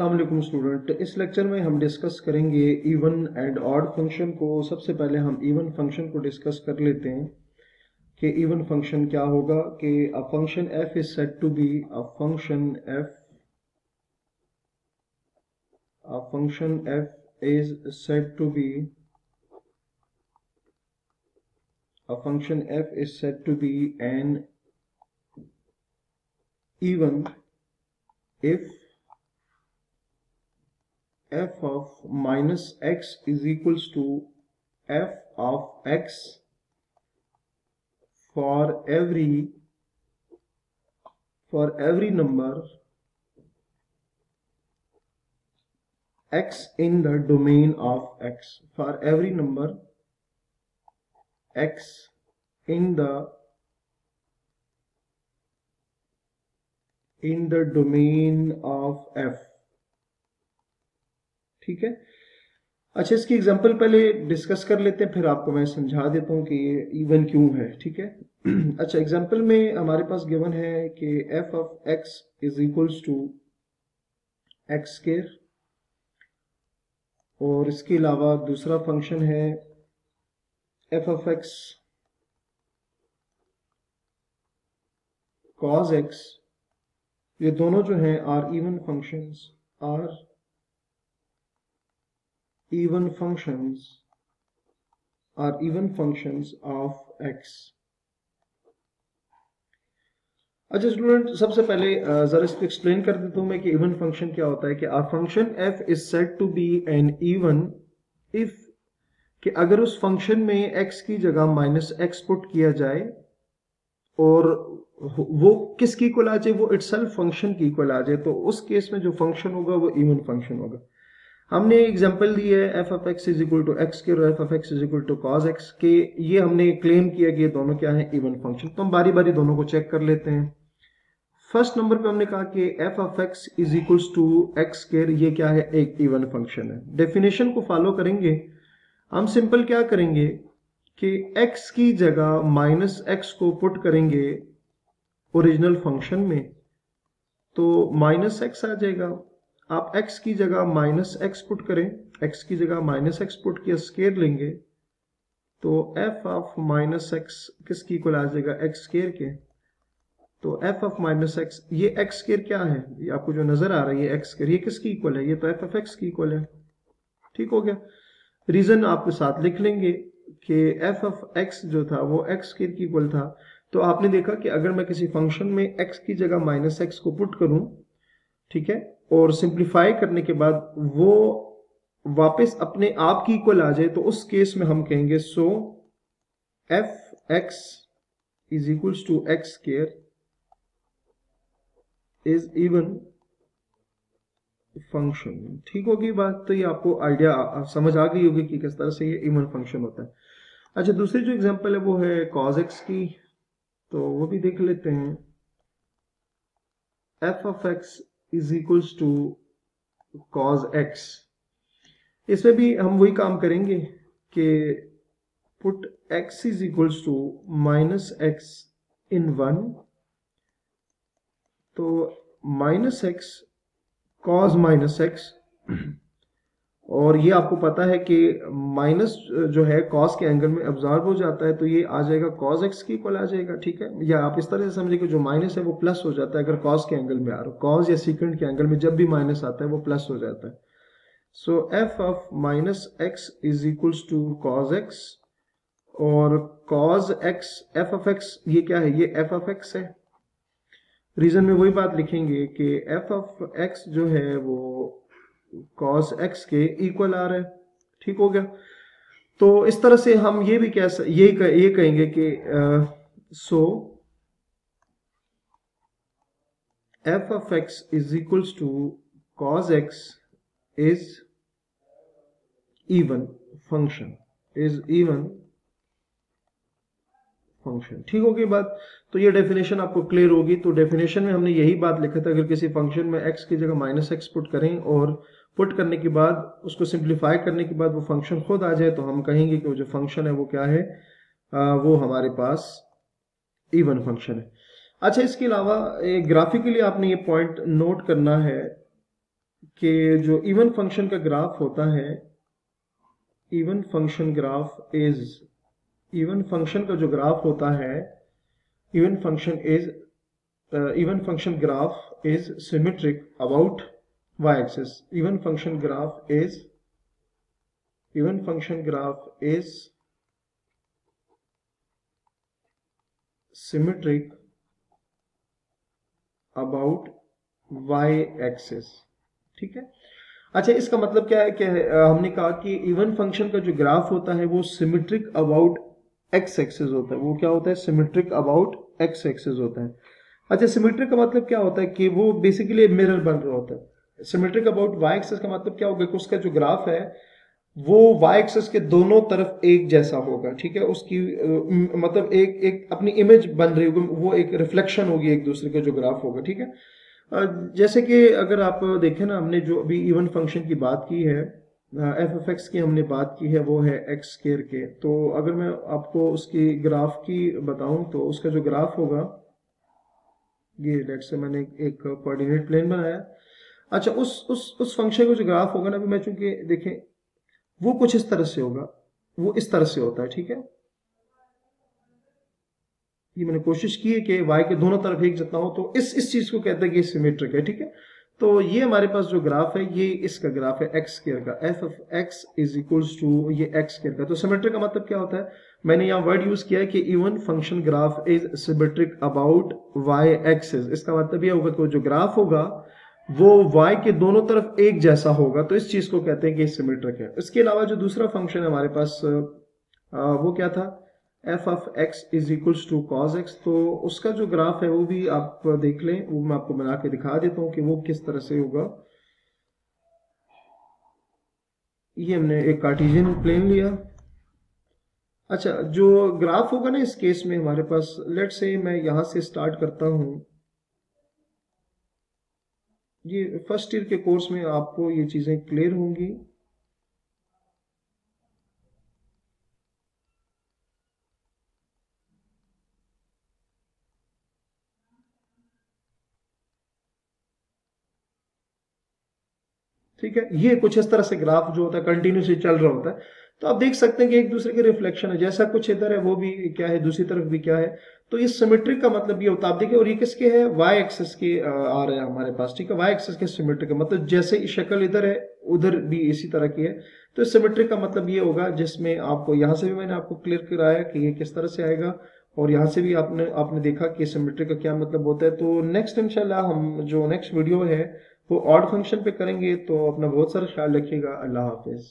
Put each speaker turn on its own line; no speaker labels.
Aslam student. इस lecture में हम डिस्कस करेंगे इवन एंड ऑड फ़ंक्शन को। सबसे पहले हम इवन फ़ंक्शन को डिस्कस कर लेते हैं कि इवन फ़ंक्शन क्या होगा, कि a function f is set to be a function f a function f is set to be a function f is said to be an even if f of minus x is equals to f of x for every for every number x in the domain of x. For every number x in the in the domain of f ठीक है? अच्छा इसकी example पहले discuss कर लेते हैं, फिर आपको मैं समझा देता हूँ कि ये इवन क्यों है, ठीक है? अच्छा एग्जांपल में हमारे पास गिवन है कि f of x is equals to x square और इसके अलावा दूसरा फ़ंक्शन है f of x cos x ये दोनों जो हैं are even functions are even functions are even functions of x. अच्छा स्टूडेंट सबसे पहले जरा इसको एक्सप्लेन कर देता हूँ मैं कि इवन फ़ंक्शन क्या होता है, कि are function f is set to be an even if कि अगर उस फ़ंक्शन में एक्स की जगह माइनस एक्स पुट किया जाए, और वो किसकी इक्वल आ जाए, वो इटसेल्फ फ़ंक्शन की इक्वल आ जाए तो उस केस में जो फ़ंक्शन होगा, वो इवन फ़ंक्शन होगा। हमने एग्जांपल दी है f of x is equal to x के और f of x is equal to cos x के। ये हमने क्लेम किया कि ये दोनों क्या है? इवन फ़ंक्शन तो हम बारी बारी दोनों को चेक कर लेते हैं। फ़र्स्ट नंबर पे हमने कहा कि f of x is equals to x square ये क्या है? एक इवन फ़ंक्शन है। डेफिनेशन को फॉलो करेंगे। हम सिंपल क्या करेंगे? कि x की जगह माइनस एक्स को पुट करेंगे ओरिजिनल फ़ंक्शन में। तो माइनस एक्स आ जाएगा। आप x की जगह माइनस एक्स पुट करें, x की जगह माइनस एक्स पुट किया स्केयर लेंगे तो f ऑफ़ माइनस एक्स किसकी इक्वल आ जाएगा x स्केयर के। तो f ऑफ़ माइनस एक्स ये x स्केयर क्या है? ये आपको जो नज़र आ रही है x स्केयर ये किसकी इक्वल है? ये तो f ऑफ़ x की इक्वल है। ठीक हो गया? रीजन आपके साथ लिख लेंगे कि एफ़ ऑफ़ एक्स जो था, वो एक्स के इक्वल था। तो आपने देखा कि अगर मैं किसी फ़ंक्शन में एक्स की जगह माइनस एक्स को पुट करूँ, ठीक है? और सिंप्लीफाई करने के बाद वो वापस अपने आप की इक्वल आ जाए तो उस केस में हम कहेंगे so f x is equals to x square is even function ठीक होगी बात? तो ये आपको आइडिया समझ आ गई होगी कि किस तरह से ये इवन फ़ंक्शन होता है। अच्छा दूसरी जो एग्जांपल है वो है कॉज एक्स की। तो वो भी देख लेते हैं। F of x is equals to cos x इसमें भी हम वही काम करेंगे कि put x is equals to minus x in one तो minus x cos minus x और ये आपको पता है कि माइनस जो है कॉस के एंगल में ऑब्जॉर्व हो जाता है तो ये आ जाएगा कॉज एक्स की इक्वल आ जाएगा, ठीक है? या आप इस तरह से समझिए कि जो माइनस है वो प्लस हो जाता है अगर कॉस के एंगल में आ रहा कॉज या सीकेंड के एंगल में जब भी माइनस आता है, वो प्लस हो जाता है। So f of minus x is equals to cos x और cos x f of x ये क्या है? ये एफ़ ऑफ़ एक्स है। रीजन में वही बात लिखेंगे कि एफ़ ऑफ़ एक्स जो है वो कॉस एक्स के इक्वल आ रहा है। ठीक हो गया? तो इस तरह से हम ये भी कह ये ये कहेंगे कि so f of x is equals to cos x is even function is even function ठीक होगी बात? तो ये डेफिनेशन आपको क्लियर होगी। तो डेफिनेशन में हमने यही बात लिखा था अगर किसी फ़ंक्शन में एक्स की जगह माइनस एक्स पुट करें और पुट करने के बाद उसको सिंप्लीफाई करने के बाद वो फ़ंक्शन खुद आ जाए तो हम कहेंगे कि वो जो फ़ंक्शन है वो क्या है? आ, वो हमारे पास इवन फ़ंक्शन है। अच्छा इसके अलावा ग्राफिकली आपने ये पॉइंट नोट करना है कि जो इवन फ़ंक्शन का ग्राफ होता है even function graph is even function का जो ग्राफ होता है even function is even function graph is symmetric about y axis even function graph is, even function graph is symmetric about y axis ठीक है? अच्छा इसका मतलब क्या है कि हमने कहा कि इवन फ़ंक्शन का जो ग्राफ होता है वो सिमेट्रिक अबाउट एक्स एक्सिस होता है। वो क्या होता है? सिमेट्रिक अबाउट एक्स एक्सिस होता है। अच्छा सिमेट्रिक का मतलब क्या होता है कि वो बेसिकली मिरर बन रहा होता है। सिमेट्रिक अबाउट वाई एक्सिस का मतलब क्या होगा कि उसका जो ग्राफ है, वो वाई एक्सिस के दोनों तरफ़ एक जैसा होगा, ठीक है? उसकी मतलब एक एक अपनी इमेज बन रही होगी, वो एक रिफ्लेक्शन होगी एक दूसरे का जो ग्राफ होगा, ठीक है? जैसे कि अगर आप देखें ना, हमने जो अभी इवन फ़ंक्शन की बात की है एफ़ एफ़ एक्स की हमने बात की है, वो है एक्स स्केयर के। तो अगर मैं आपको उसकी ग्राफ की बताऊँ तो उसका जो ग्राफ होगा, ये लेट से मैंने एक कोऑर्डिनेट प्लेन बनाया। अच्छा उस उस उस फ़ंक्शन का जो ग्राफ होगा ना, अभी मैं चूँकि देखें, वो कुछ इस तरह से होगा। वो इस तरह से होता है, ठीक है? ये मैंने कोशिश की है कि वाई के दोनों तरफ़ एक जितना हो तो इस इस चीज़ को कहते हैं कि सिमेट्रिक है, ठीक है? तो ये हमारे पास जो ग्राफ है ये इसका ग्राफ है एक्स स्केयर का। F of x is equals to ये एक्स स्केयर का। तो सिमेट्रिक का मतलब क्या होता है? मैंने यहाँ वर्ड यूज़ किया है कि even function graph is symmetric about y axis इसका मतलब ये होगा कि जो ग्राफ होगा वो y के दोनों तरफ़ एक जैसा होगा। तो इस चीज़ को कहते हैं कि सिमेट्रिक है। इसके अलावा जो दूसरा फ़ंक्शन है हमारे पास आ, वो क्या था? F of x is equals to cos x तो उसका जो ग्राफ है, वो भी आप देख लें, वो मैं आपको बना के दिखा देता हूँ कि वो किस तरह से होगा। ये हमने एक कार्टिजियन प्लेन लिया। अच्छा जो ग्राफ होगा ना इस केस में हमारे पास लेट से मैं यहाँ से स्टार्ट करता हूँ। ये फ़र्स्ट ईयर के कोर्स में आपको ये चीज़ें क्लियर होंगी। ठीक है? ये कुछ इस तरह से ग्राफ जो होता है कंटिन्यूसली चल रहा होता है। तो आप देख सकते हैं कि एक दूसरे के रिफ्लेक्शन है। जैसा कुछ इधर है, वो भी क्या है, दूसरी तरफ़ भी क्या है। तो ये सिमेट्रिक का मतलब ये होता है। आप देखिए और ये किसके है? वाई एक्सेस के आ रहे हैं हमारे पास, ठीक है? वाई एक्सेस के सिमेट्रिक मतलब जैसे शक्ल इधर है, उधर भी इसी तरह की है। तो सिमेट्रिक का मतलब ये होगा, जिसमें आपको, यहाँ से भी मैंने आपको क्लियर कराया कि ये किस तरह से आएगा, और यहाँ से भी आपने आपने देखा कि सिमेट्रिक का क्या मतलब होता है। तो नेक्स्ट इंशाल्लाह हम, जो नेक्स्ट वीडियो है वो ऑड फ़ंक्शन पे करेंगे तो अपना बहुत सारा ख्याल रखिएगा। अल्लाह हाफिज़।